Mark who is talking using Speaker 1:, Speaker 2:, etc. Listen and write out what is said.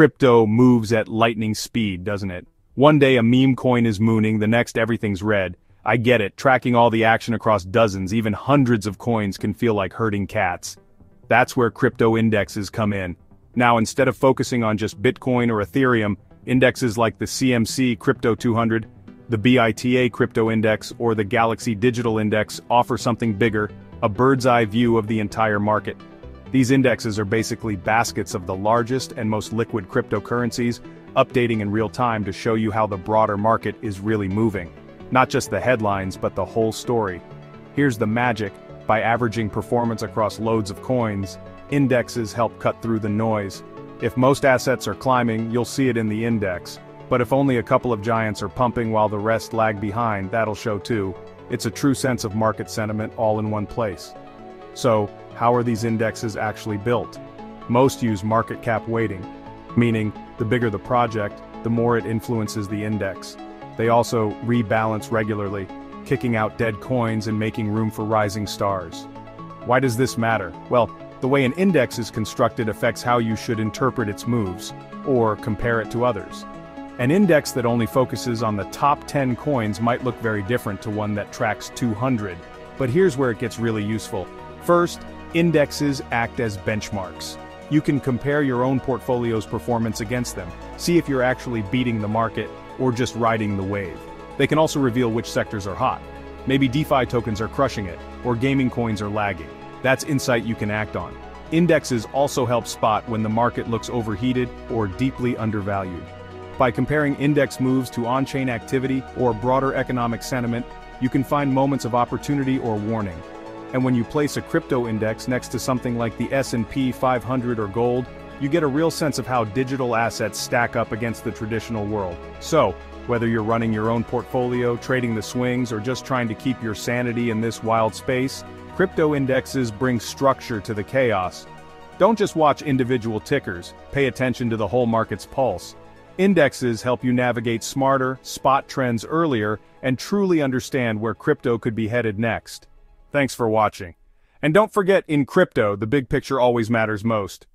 Speaker 1: Crypto moves at lightning speed, doesn't it? One day a meme coin is mooning, the next everything's red. I get it, tracking all the action across dozens, even hundreds of coins can feel like herding cats. That's where crypto indexes come in. Now instead of focusing on just Bitcoin or Ethereum, indexes like the CMC Crypto 200, the BITA Crypto Index or the Galaxy Digital Index offer something bigger, a bird's eye view of the entire market. These indexes are basically baskets of the largest and most liquid cryptocurrencies, updating in real time to show you how the broader market is really moving. Not just the headlines but the whole story. Here's the magic, by averaging performance across loads of coins, indexes help cut through the noise. If most assets are climbing, you'll see it in the index. But if only a couple of giants are pumping while the rest lag behind, that'll show too. It's a true sense of market sentiment all in one place. So, how are these indexes actually built? Most use market cap weighting, meaning, the bigger the project, the more it influences the index. They also rebalance regularly, kicking out dead coins and making room for rising stars. Why does this matter? Well, the way an index is constructed affects how you should interpret its moves, or compare it to others. An index that only focuses on the top 10 coins might look very different to one that tracks 200. But here's where it gets really useful. First, indexes act as benchmarks. You can compare your own portfolio's performance against them, see if you're actually beating the market, or just riding the wave. They can also reveal which sectors are hot. Maybe DeFi tokens are crushing it, or gaming coins are lagging. That's insight you can act on. Indexes also help spot when the market looks overheated or deeply undervalued. By comparing index moves to on-chain activity or broader economic sentiment, you can find moments of opportunity or warning. And when you place a crypto index next to something like the S&P 500 or gold, you get a real sense of how digital assets stack up against the traditional world. So, whether you're running your own portfolio, trading the swings, or just trying to keep your sanity in this wild space, crypto indexes bring structure to the chaos. Don't just watch individual tickers, pay attention to the whole market's pulse. Indexes help you navigate smarter, spot trends earlier, and truly understand where crypto could be headed next. Thanks for watching. And don't forget, in crypto, the big picture always matters most.